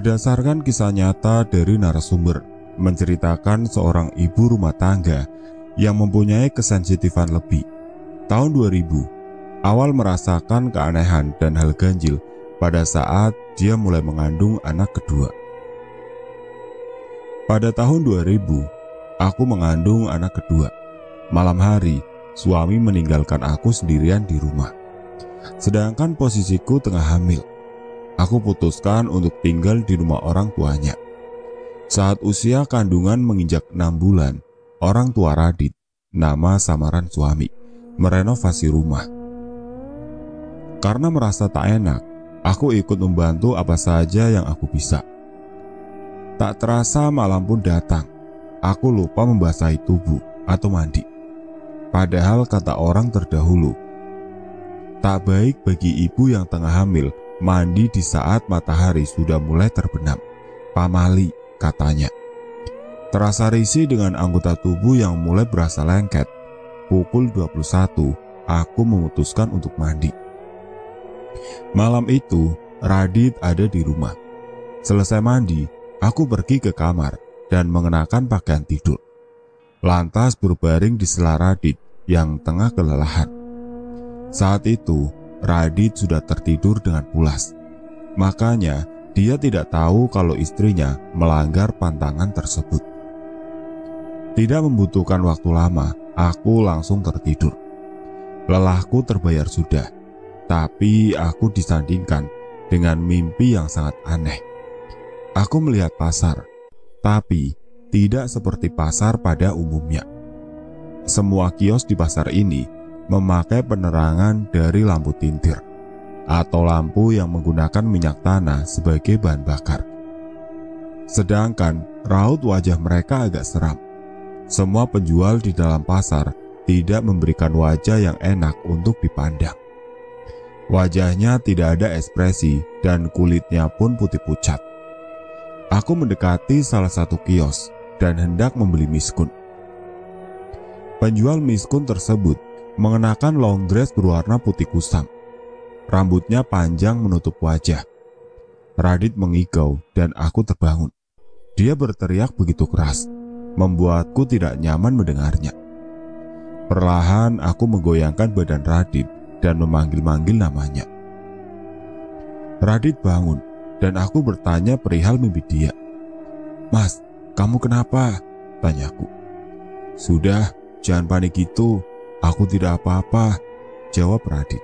Berdasarkan kisah nyata dari narasumber, menceritakan seorang ibu rumah tangga yang mempunyai kesensitifan lebih. Tahun 2000, awal merasakan keanehan dan hal ganjil pada saat dia mulai mengandung anak kedua. Pada tahun 2000, aku mengandung anak kedua. Malam hari, suami meninggalkan aku sendirian di rumah. Sedangkan posisiku tengah hamil. Aku putuskan untuk tinggal di rumah orang tuanya. Saat usia kandungan menginjak enam bulan, orang tua Radit, nama samaran suami, merenovasi rumah. Karena merasa tak enak, aku ikut membantu apa saja yang aku bisa. Tak terasa malam pun datang. Aku lupa membasahi tubuh atau mandi. Padahal kata orang terdahulu, tak baik bagi ibu yang tengah hamil mandi di saat matahari sudah mulai terbenam. Pamali katanya. Terasa risih dengan anggota tubuh yang mulai berasa lengket. Pukul 21, aku memutuskan untuk mandi. Malam itu, Radit ada di rumah. Selesai mandi, Aku pergi ke kamar dan mengenakan pakaian tidur. Lantas berbaring di sela Radit yang tengah kelelahan. Saat itu, Radit sudah tertidur dengan pulas. Makanya, dia tidak tahu kalau istrinya melanggar pantangan tersebut. Tidak membutuhkan waktu lama, aku langsung tertidur. Lelahku terbayar sudah, tapi aku disandingkan dengan mimpi yang sangat aneh. Aku melihat pasar, tapi tidak seperti pasar pada umumnya. Semua kios di pasar ini memakai penerangan dari lampu tintir atau lampu yang menggunakan minyak tanah sebagai bahan bakar. Sedangkan raut wajah mereka agak seram. Semua penjual di dalam pasar tidak memberikan wajah yang enak untuk dipandang. Wajahnya tidak ada ekspresi dan kulitnya pun putih pucat. Aku mendekati salah satu kios dan hendak membeli miskun. Penjual miskun tersebut mengenakan long dress berwarna putih kusam. Rambutnya panjang menutup wajah. Radit mengigau dan aku terbangun. Dia berteriak begitu keras, membuatku tidak nyaman mendengarnya. Perlahan aku menggoyangkan badan Radit dan memanggil-manggil namanya. Radit bangun dan aku bertanya perihal mimpi dia. Mas, kamu kenapa? Tanyaku. Sudah, jangan panik itu. Aku tidak apa-apa, jawab Radit.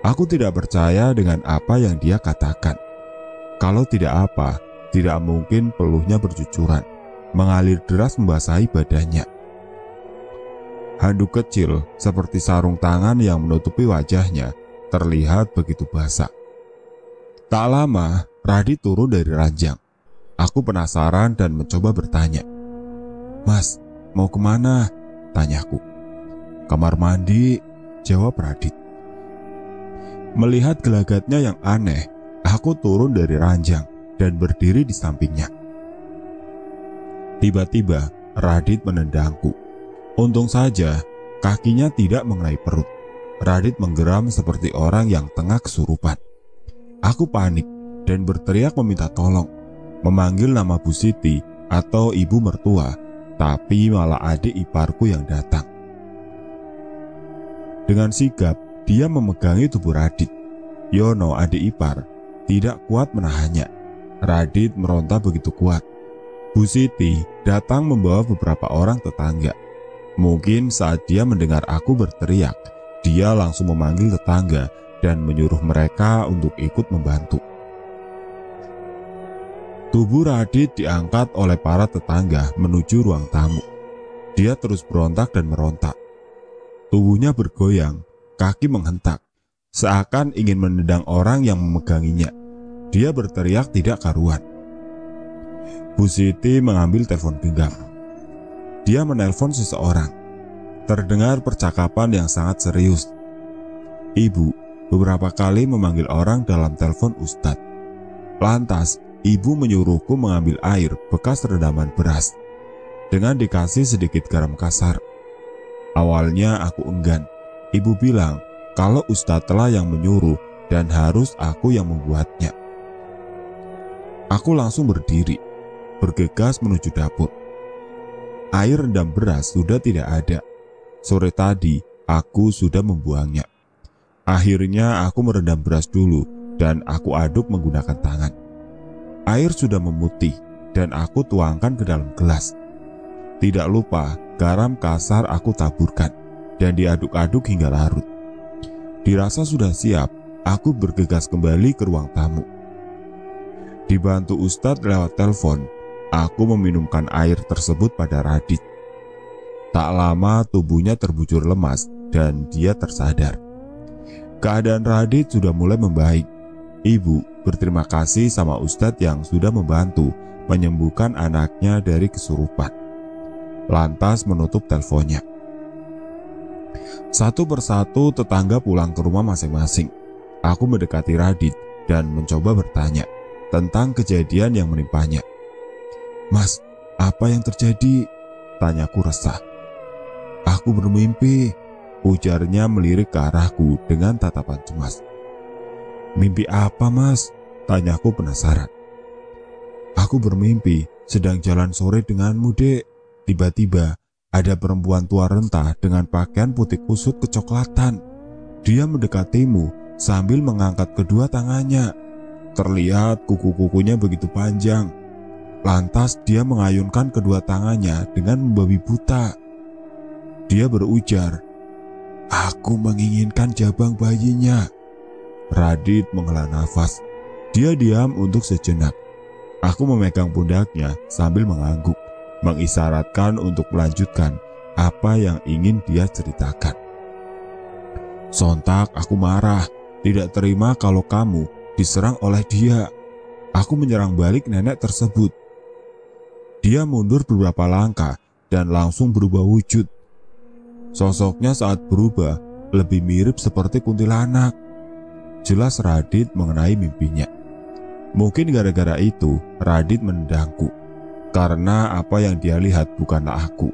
Aku tidak percaya dengan apa yang dia katakan. Kalau tidak apa, tidak mungkin peluhnya bercucuran, mengalir deras membasahi badannya. Handuk kecil seperti sarung tangan yang menutupi wajahnya terlihat begitu basah. Tak lama, Radit turun dari ranjang. Aku penasaran dan mencoba bertanya. Mas, mau ke mana? Tanyaku. Kamar mandi, jawab Radit. Melihat gelagatnya yang aneh, aku turun dari ranjang dan berdiri di sampingnya. Tiba-tiba, Radit menendangku. Untung saja, kakinya tidak mengenai perut. Radit menggeram seperti orang yang tengah kesurupan. Aku panik dan berteriak meminta tolong, memanggil nama Bu Siti atau ibu mertua, tapi malah adik iparku yang datang. Dengan sigap, dia memegangi tubuh Radit. Yono, adik ipar, tidak kuat menahannya. Radit meronta begitu kuat. Bu Siti datang membawa beberapa orang tetangga. Mungkin saat dia mendengar aku berteriak, dia langsung memanggil tetangga dan menyuruh mereka untuk ikut membantu. Tubuh Radit diangkat oleh para tetangga menuju ruang tamu. Dia terus berontak dan merontak. Tubuhnya bergoyang, kaki menghentak, seakan ingin menendang orang yang memeganginya. Dia berteriak tidak karuan. Bu Siti mengambil telepon genggam. Dia menelpon seseorang. Terdengar percakapan yang sangat serius. Ibu, beberapa kali memanggil orang dalam telepon Ustadz. Lantas, ibu menyuruhku mengambil air bekas redaman beras dengan dikasih sedikit garam kasar. Awalnya aku enggan. Ibu bilang kalau Ustadz telah yang menyuruh dan harus aku yang membuatnya. Aku langsung berdiri, bergegas menuju dapur. Air rendam beras sudah tidak ada. Sore tadi, aku sudah membuangnya. Akhirnya aku merendam beras dulu dan aku aduk menggunakan tangan. Air sudah memutih dan aku tuangkan ke dalam gelas. Tidak lupa, garam kasar aku taburkan dan diaduk-aduk hingga larut. Dirasa sudah siap, aku bergegas kembali ke ruang tamu. Dibantu Ustadz lewat telepon, aku meminumkan air tersebut pada Radit. Tak lama tubuhnya terbujur lemas dan dia tersadar. Keadaan Radit sudah mulai membaik. Ibu berterima kasih sama Ustadz yang sudah membantu menyembuhkan anaknya dari kesurupan. Lantas menutup teleponnya. Satu persatu tetangga pulang ke rumah masing-masing. Aku mendekati Radit dan mencoba bertanya tentang kejadian yang menimpanya. Mas, apa yang terjadi? Tanyaku resah. Aku bermimpi, Ujarnya melirik ke arahku dengan tatapan cemas. Mimpi apa mas? Tanyaku penasaran. Aku bermimpi sedang jalan sore denganmu dek. Tiba-tiba ada perempuan tua renta dengan pakaian putih kusut kecoklatan. Dia mendekatimu sambil mengangkat kedua tangannya. Terlihat kuku-kukunya begitu panjang. Lantas dia mengayunkan kedua tangannya dengan membabi buta. Dia berujar, Aku menginginkan jabang bayinya. Radit menghela nafas. Dia diam untuk sejenak. Aku memegang pundaknya sambil mengangguk, mengisyaratkan untuk melanjutkan apa yang ingin dia ceritakan. Sontak aku marah, tidak terima kalau kamu diserang oleh dia. Aku menyerang balik nenek tersebut. Dia mundur beberapa langkah dan langsung berubah wujud. Sosoknya saat berubah lebih mirip seperti kuntilanak. Jelas Radit mengenai mimpinya. Mungkin gara-gara itu Radit menendangku. Karena apa yang dia lihat bukanlah aku,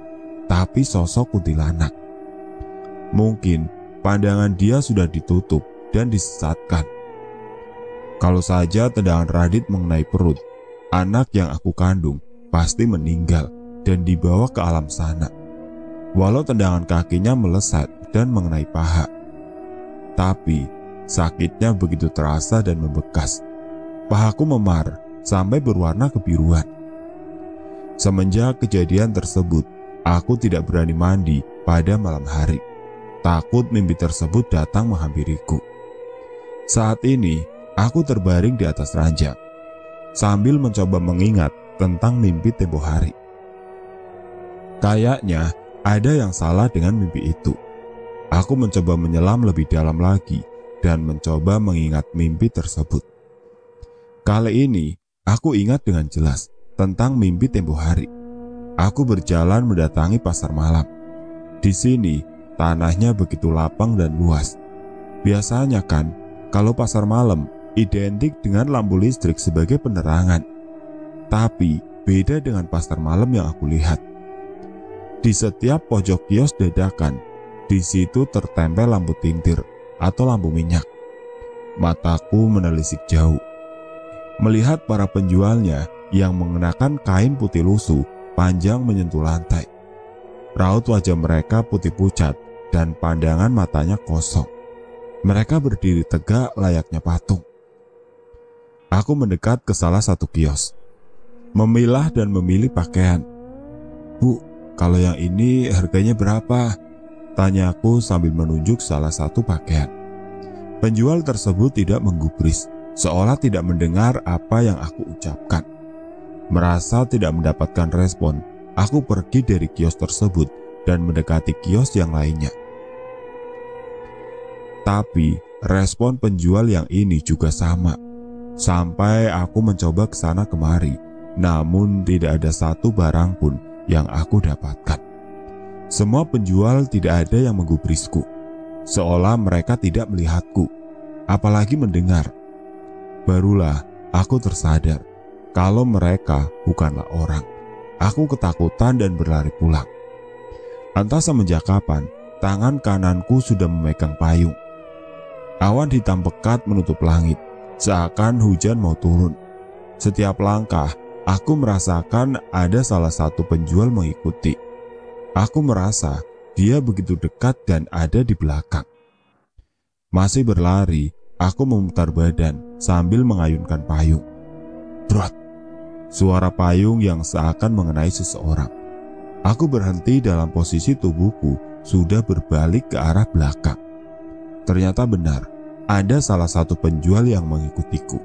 tapi sosok kuntilanak. Mungkin pandangan dia sudah ditutup dan disesatkan. Kalau saja tendangan Radit mengenai perut, anak yang aku kandung pasti meninggal dan dibawa ke alam sana walau tendangan kakinya melesat dan mengenai paha. Tapi sakitnya begitu terasa dan membekas. Pahaku memar sampai berwarna kebiruan. Semenjak kejadian tersebut, aku tidak berani mandi pada malam hari. Takut mimpi tersebut datang menghampiriku. Saat ini, aku terbaring di atas ranjang sambil mencoba mengingat tentang mimpi tempo hari. Kayaknya ada yang salah dengan mimpi itu. Aku mencoba menyelam lebih dalam lagi dan mencoba mengingat mimpi tersebut. Kali ini, aku ingat dengan jelas tentang mimpi tempo hari. Aku berjalan mendatangi pasar malam. Di sini, tanahnya begitu lapang dan luas. Biasanya kan, kalau pasar malam identik dengan lampu listrik sebagai penerangan. Tapi, beda dengan pasar malam yang aku lihat. Di setiap pojok kios dadakan, di situ tertempel lampu tintir atau lampu minyak. Mataku menelisik jauh. Melihat para penjualnya yang mengenakan kain putih lusuh panjang menyentuh lantai. Raut wajah mereka putih pucat dan pandangan matanya kosong. Mereka berdiri tegak layaknya patung. Aku mendekat ke salah satu kios. Memilah dan memilih pakaian. Bu, kalau yang ini harganya berapa? Tanyaku sambil menunjuk salah satu pakaian. Penjual tersebut tidak menggubris, seolah tidak mendengar apa yang aku ucapkan. Merasa tidak mendapatkan respon, aku pergi dari kios tersebut dan mendekati kios yang lainnya. Tapi respon penjual yang ini juga sama. Sampai aku mencoba ke sana kemari, namun tidak ada satu barang pun yang aku dapatkan. Semua penjual tidak ada yang menggubrisku, seolah mereka tidak melihatku, apalagi mendengar. Barulah aku tersadar kalau mereka bukanlah orang. Aku ketakutan dan berlari pulang. Entah semenjak kapan, tangan kananku sudah memegang payung. Awan hitam pekat menutup langit, seakan hujan mau turun. Setiap langkah, aku merasakan ada salah satu penjual mengikuti. Aku merasa dia begitu dekat dan ada di belakang. Masih berlari, aku memutar badan sambil mengayunkan payung. Suara payung yang seakan mengenai seseorang. Aku berhenti dalam posisi tubuhku sudah berbalik ke arah belakang. Ternyata benar, ada salah satu penjual yang mengikutiku.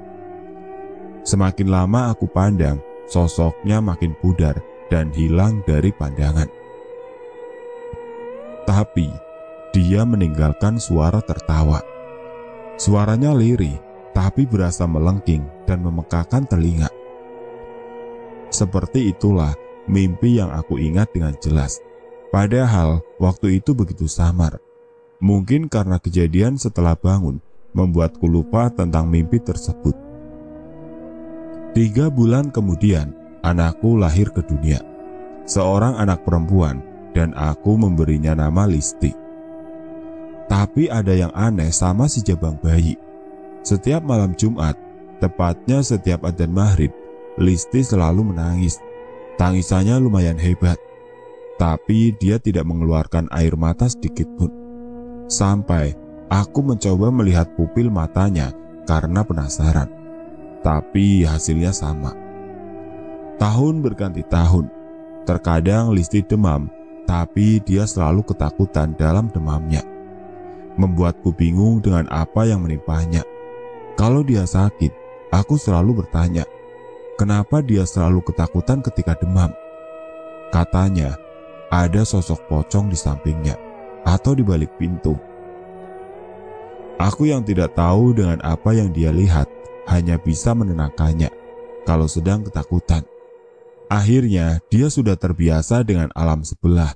Semakin lama aku pandang, sosoknya makin pudar dan hilang dari pandangan. Tapi, dia meninggalkan suara tertawa. Suaranya lirih, tapi berasa melengking dan memekakan telinga. Seperti itulah mimpi yang aku ingat dengan jelas. Padahal waktu itu begitu samar. Mungkin karena kejadian setelah bangun membuatku lupa tentang mimpi tersebut. Tiga bulan kemudian, anakku lahir ke dunia. Seorang anak perempuan dan aku memberinya nama Listi. Tapi ada yang aneh sama si jabang bayi. Setiap malam Jumat, tepatnya setiap adzan maghrib, Listi selalu menangis. Tangisannya lumayan hebat, tapi dia tidak mengeluarkan air mata sedikit pun. Sampai Aku mencoba melihat pupil matanya karena penasaran. Tapi hasilnya sama. Tahun berganti tahun. Terkadang Listi demam, tapi dia selalu ketakutan dalam demamnya. Membuatku bingung dengan apa yang menimpanya. Kalau dia sakit, aku selalu bertanya, kenapa dia selalu ketakutan ketika demam? Katanya, ada sosok pocong di sampingnya atau di balik pintu Aku yang tidak tahu dengan apa yang dia lihat hanya bisa menenangkannya kalau sedang ketakutan. Akhirnya dia sudah terbiasa dengan alam sebelah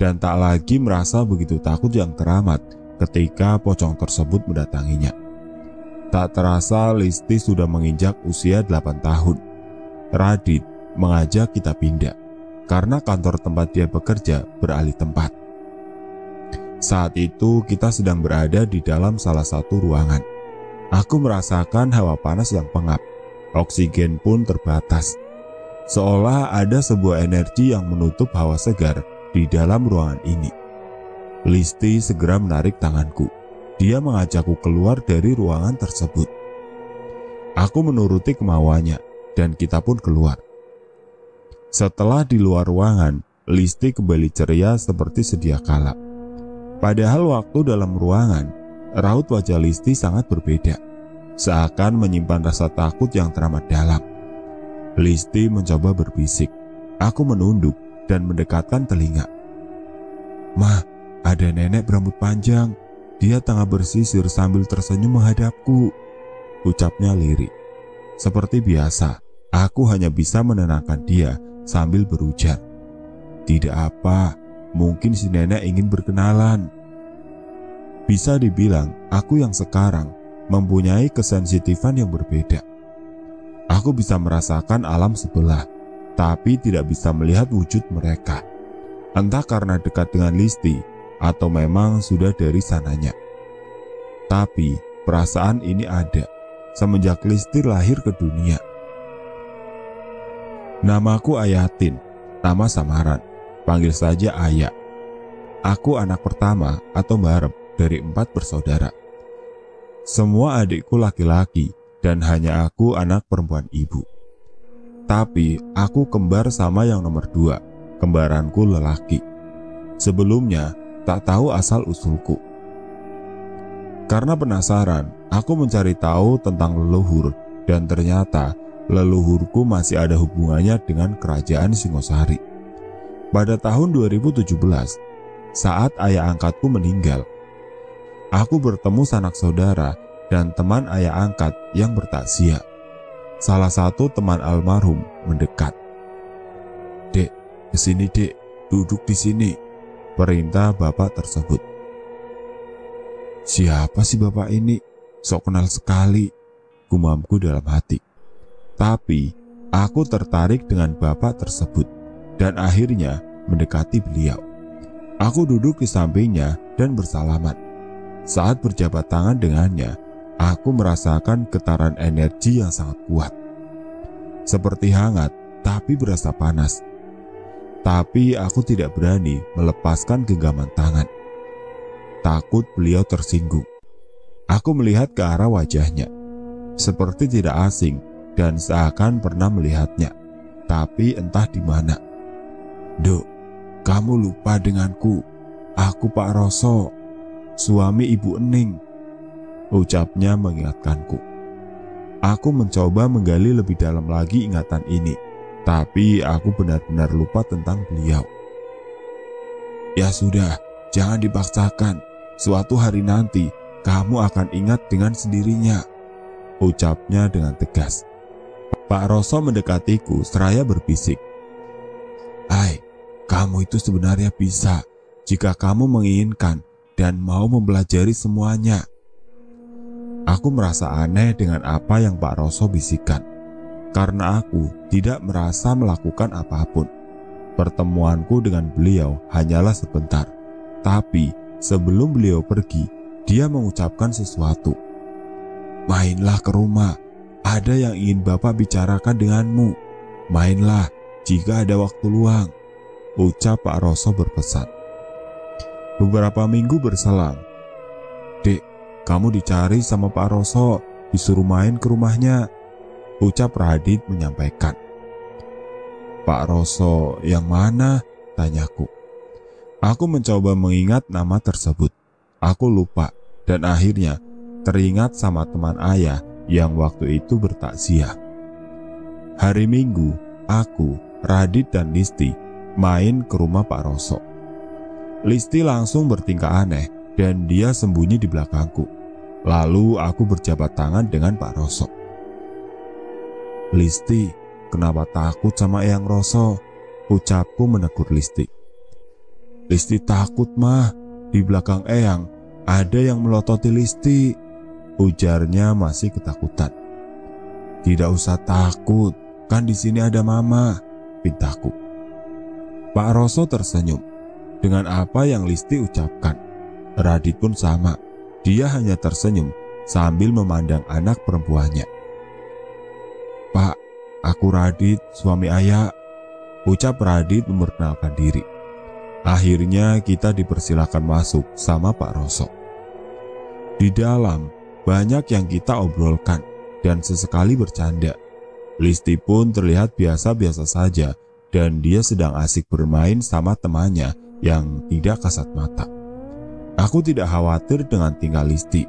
dan tak lagi merasa begitu takut yang teramat ketika pocong tersebut mendatanginya. Tak terasa Listi sudah menginjak usia 8 tahun. Radit mengajak kita pindah karena kantor tempat dia bekerja beralih tempat. Saat itu kita sedang berada di dalam salah satu ruangan. Aku merasakan hawa panas yang pengap. Oksigen pun terbatas. Seolah ada sebuah energi yang menutup hawa segar di dalam ruangan ini. Listi segera menarik tanganku. Dia mengajakku keluar dari ruangan tersebut. Aku menuruti kemauannya dan kita pun keluar. Setelah di luar ruangan, Listi kembali ceria seperti sedia kala. Padahal waktu dalam ruangan, raut wajah Listi sangat berbeda, seakan menyimpan rasa takut yang teramat dalam. Listi mencoba berbisik. Aku menunduk dan mendekatkan telinga. Mah, ada nenek berambut panjang. Dia tengah bersisir sambil tersenyum menghadapku. Ucapnya lirik. Seperti biasa, aku hanya bisa menenangkan dia sambil berujar. Tidak apa, Mungkin si nenek ingin berkenalan. Bisa dibilang, aku yang sekarang mempunyai kesensitifan yang berbeda. Aku bisa merasakan alam sebelah, tapi tidak bisa melihat wujud mereka. Entah karena dekat dengan Listi, atau memang sudah dari sananya. Tapi, perasaan ini ada semenjak Listi lahir ke dunia. Namaku Ayatin, nama samaran. Panggil saja ayah. Aku anak pertama atau barep dari empat bersaudara. Semua adikku laki-laki dan hanya aku anak perempuan ibu. Tapi aku kembar sama yang nomor dua, kembaranku lelaki. Sebelumnya tak tahu asal usulku. Karena penasaran, aku mencari tahu tentang leluhur dan ternyata leluhurku masih ada hubungannya dengan kerajaan Singosari. Pada tahun 2017, saat ayah angkatku meninggal, aku bertemu sanak saudara dan teman ayah angkat yang bertaksia. Salah satu teman almarhum mendekat. Dek, ke sini dek, duduk di sini, perintah bapak tersebut. Siapa sih bapak ini? Sok kenal sekali, gumamku dalam hati. Tapi, aku tertarik dengan bapak tersebut dan akhirnya mendekati beliau. Aku duduk di sampingnya dan bersalaman. Saat berjabat tangan dengannya, aku merasakan getaran energi yang sangat kuat. seperti hangat tapi berasa panas. Tapi aku tidak berani melepaskan genggaman tangan. Takut beliau tersinggung. Aku melihat ke arah wajahnya, seperti tidak asing dan seakan pernah melihatnya, tapi entah di mana. Dok, kamu lupa denganku. Aku Pak Roso, suami Ibu Ening. Ucapnya mengingatkanku. Aku mencoba menggali lebih dalam lagi ingatan ini tapi aku benar-benar lupa tentang beliau. Ya sudah, jangan dipaksakan. Suatu hari nanti, kamu akan ingat dengan sendirinya. Ucapnya dengan tegas. Pak Roso mendekatiku seraya berbisik. Hai, kamu itu sebenarnya bisa jika kamu menginginkan dan mau mempelajari semuanya. Aku merasa aneh dengan apa yang Pak Roso bisikan karena aku tidak merasa melakukan apa pun. Pertemuanku dengan beliau hanyalah sebentar, tapi sebelum beliau pergi, dia mengucapkan sesuatu. Mainlah ke rumah, ada yang ingin Bapak bicarakan denganmu. Mainlah jika ada waktu luang, ucap Pak Roso berpesan. Beberapa minggu berselang, Dek, kamu dicari sama Pak Roso, disuruh main ke rumahnya ucap Radit menyampaikan. Pak Roso yang mana? Tanyaku. Aku mencoba mengingat nama tersebut. Aku lupa dan akhirnya teringat sama teman ayah yang waktu itu bertakziah. Hari Minggu, aku, Radit dan Listi main ke rumah Pak Roso. Listi langsung bertingkah aneh dan dia sembunyi di belakangku. Lalu aku berjabat tangan dengan Pak Roso. Listi, kenapa takut sama Eyang Roso? Ucapku menegur Listi. Listi takut mah, di belakang Eyang ada yang melototi Listi. Ujarnya masih ketakutan. Tidak usah takut, kan di sini ada mama, pintaku. Pak Roso tersenyum dengan apa yang Listi ucapkan. Radit pun sama, dia hanya tersenyum sambil memandang anak perempuannya. Pak, aku Radit, suami ayah. Ucap Radit memperkenalkan diri. Akhirnya kita dipersilakan masuk sama Pak Roso. Di dalam, banyak yang kita obrolkan dan sesekali bercanda. Listi pun terlihat biasa-biasa saja dan dia sedang asik bermain sama temannya yang tidak kasat mata. Aku tidak khawatir dengan tinggal Listi,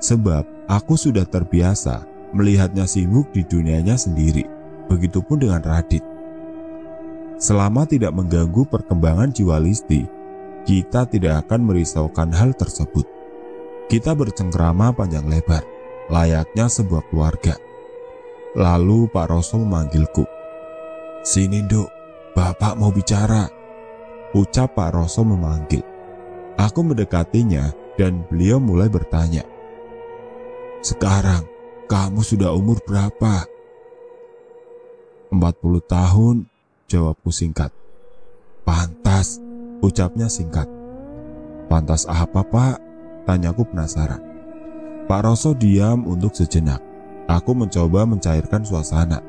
sebab aku sudah terbiasa melihatnya sibuk di dunianya sendiri. Begitupun dengan Radit. Selama tidak mengganggu perkembangan jiwa Listi, kita tidak akan merisaukan hal tersebut. Kita bercengkrama panjang lebar, layaknya sebuah keluarga. Lalu Pak Rosul memanggilku. Sini dok, Bapak mau bicara. Ucap Pak Rosul memanggil. Aku mendekatinya dan beliau mulai bertanya. Sekarang, kamu sudah umur berapa? 40 tahun, jawabku singkat. Pantas, ucapnya singkat. Pantas apa pak? Tanyaku penasaran. Pak Roso diam untuk sejenak. Aku mencoba mencairkan suasana.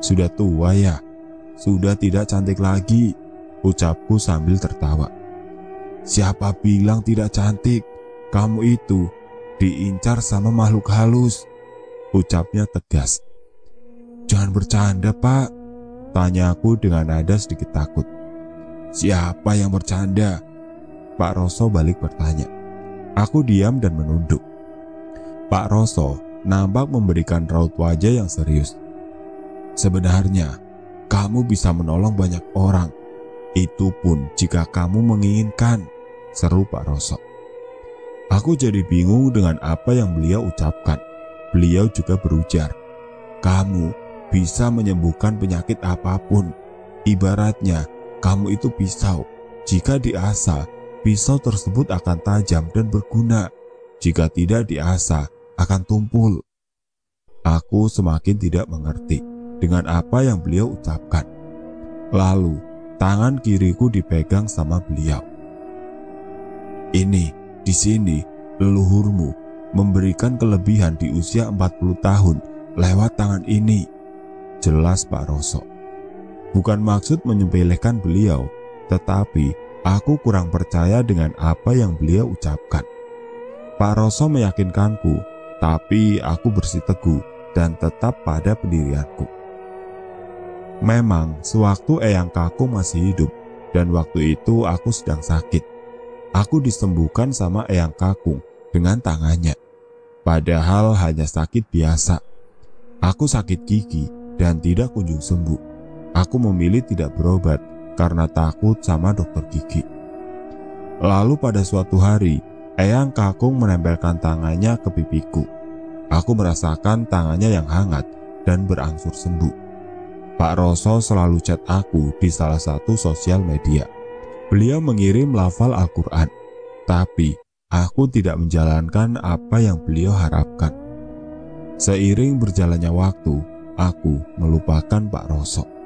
Sudah tua ya? Sudah tidak cantik lagi, ucapku sambil tertawa. Siapa bilang tidak cantik? Kamu itu diincar sama makhluk halus. Ucapnya tegas. Jangan bercanda pak, tanya aku dengan nada sedikit takut. Siapa yang bercanda? Pak Roso balik bertanya. Aku diam dan menunduk. Pak Roso nampak memberikan raut wajah yang serius. Sebenarnya, kamu bisa menolong banyak orang. Itu pun jika kamu menginginkan, seru Pak Roso. Aku jadi bingung dengan apa yang beliau ucapkan. Beliau juga berujar, kamu bisa menyembuhkan penyakit apa pun. Ibaratnya, kamu itu pisau. Jika diasah, pisau tersebut akan tajam dan berguna. Jika tidak diasah, akan tumpul. Aku semakin tidak mengerti dengan apa yang beliau ucapkan. Lalu, tangan kiriku dipegang sama beliau. Ini di sini, leluhurmu memberikan kelebihan di usia 40 tahun lewat tangan ini, jelas Pak Roso. Bukan maksud menyepelekan beliau, tetapi aku kurang percaya dengan apa yang beliau ucapkan. Pak Roso meyakinkanku, tapi aku bersiteguh dan tetap pada pendirianku. Memang, sewaktu Eyang Kakung masih hidup, dan waktu itu aku sedang sakit. Aku disembuhkan sama Eyang Kakung dengan tangannya. Padahal hanya sakit biasa. Aku sakit gigi dan tidak kunjung sembuh. Aku memilih tidak berobat karena takut sama dokter gigi. Lalu pada suatu hari, Eyang Kakung menempelkan tangannya ke pipiku. Aku merasakan tangannya yang hangat dan berangsur sembuh. Pak Roso selalu chat aku di salah satu sosial media. Beliau mengirim lafal Al-Quran, tapi aku tidak menjalankan apa yang beliau harapkan. Seiring berjalannya waktu, aku melupakan Pak Rosok.